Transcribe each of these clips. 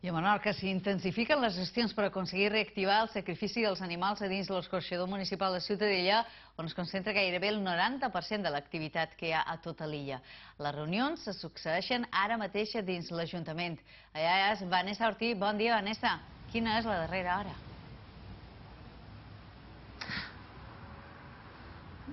I a Menorca s'intensifiquen les gestions per aconseguir reactivar el sacrifici dels animals a dins de l'escorxador municipal de Ciutadella, on es concentra gairebé el 90% de l'activitat que hi ha a tota l'illa. Les reunions se succeeixen ara mateix dins l'Ajuntament. Allà és Vanessa Ortí. Bon dia, Vanessa. Quina és la darrera hora?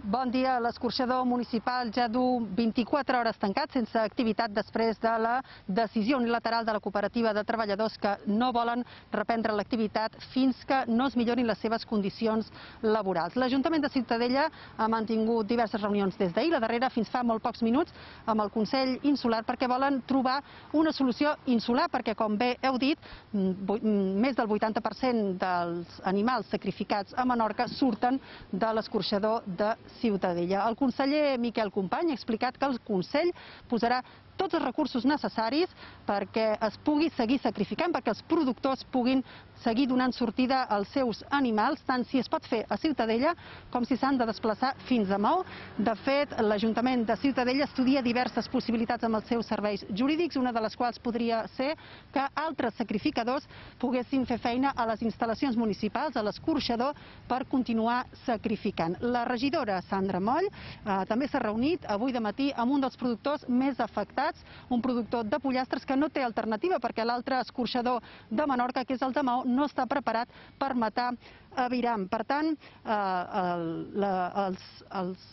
Bon dia. L'escorxador municipal ja du 24 hores tancat sense activitat després de la decisió unilateral de la cooperativa de treballadors que no volen reprendre l'activitat fins que no es millorin les seves condicions laborals. L'Ajuntament de Ciutadella ha mantingut diverses reunions des d'ahir, la darrera fins fa molt pocs minuts, amb el Consell Insular perquè volen trobar una solució insular perquè, com bé heu dit, més del 80% dels animals sacrificats a Menorca surten de l'escorxador de Ciutadella. El conseller Miquel Company ha explicat que el Consell posarà tots els recursos necessaris perquè es pugui seguir sacrificant, perquè els productors puguin seguir donant sortida als seus animals, tant si es pot fer a Ciutadella com si s'han de desplaçar fins a Maó. De fet, l'Ajuntament de Ciutadella estudia diverses possibilitats amb els seus serveis jurídics, una de les quals podria ser que altres sacrificadors poguessin fer feina a les instal·lacions municipals, a l'escorxador, per continuar sacrificant. La regidora Sandra Moll eh, també s'ha reunit avui de matí amb un dels productors més afectats Prats, un productor de pollastres que no té alternativa perquè l'altre escorxador de Menorca, que és el de Maó, no està preparat per matar aviram. Per tant, eh, el, els, els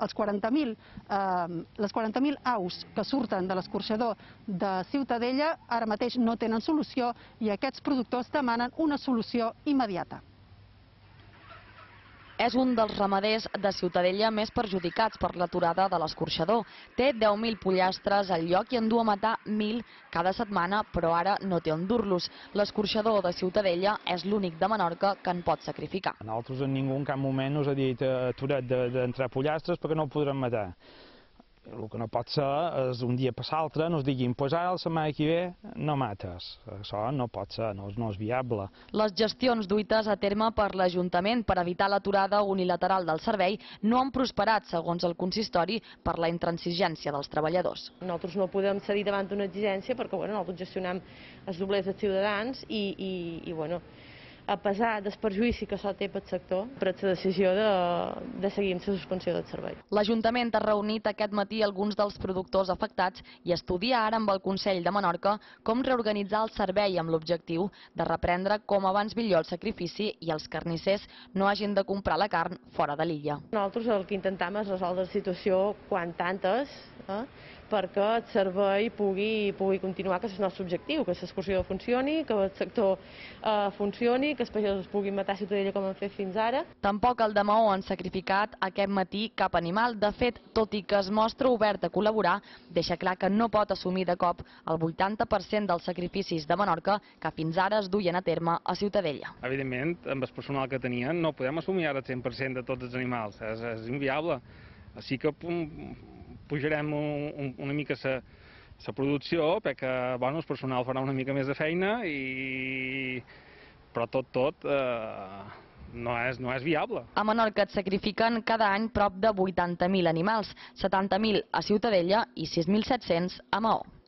els 40.000 eh, les 40.000 aus que surten de l'escorxador de Ciutadella ara mateix no tenen solució i aquests productors demanen una solució immediata és un dels ramaders de Ciutadella més perjudicats per l'aturada de l'escorxador. Té 10.000 pollastres al lloc i en du a matar 1.000 cada setmana, però ara no té on dur-los. L'escorxador de Ciutadella és l'únic de Menorca que en pot sacrificar. Nosaltres en ningú en cap moment us ha dit eh, aturat d'entrar pollastres perquè no ho podrem matar. El que no pot ser és un dia per l'altre no es diguin pues ara la setmana que ve no mates. Això no pot ser, no, no és viable. Les gestions duites a terme per l'Ajuntament per evitar l'aturada unilateral del servei no han prosperat, segons el consistori, per la intransigència dels treballadors. Nosaltres no podem cedir davant d'una exigència perquè bueno, nosaltres gestionem els doblers dels ciutadans i, i, i bueno, a pesar del perjuïci que això té pel sector, per la decisió de, de seguir amb la suspensió del servei. L'Ajuntament ha reunit aquest matí alguns dels productors afectats i estudia ara amb el Consell de Menorca com reorganitzar el servei amb l'objectiu de reprendre com abans millor el sacrifici i els carnissers no hagin de comprar la carn fora de l'illa. Nosaltres el que intentem és resoldre la situació quan tantes, eh, perquè el servei pugui, pugui continuar, que és el nostre objectiu, que l'excursió funcioni, que el sector eh, funcioni, que els pagesos puguin matar Ciutadella com han fet fins ara. Tampoc el de Maó han sacrificat aquest matí cap animal. De fet, tot i que es mostra obert a col·laborar, deixa clar que no pot assumir de cop el 80% dels sacrificis de Menorca que fins ara es duien a terme a Ciutadella. Evidentment, amb el personal que tenien no podem assumir ara el 100% de tots els animals, és, és inviable. Així que pujarem un, una mica la la producció perquè bueno, el personal farà una mica més de feina i però tot, tot, eh, no és, no és viable. A Menorca et sacrifiquen cada any prop de 80.000 animals, 70.000 a Ciutadella i 6.700 a Maó.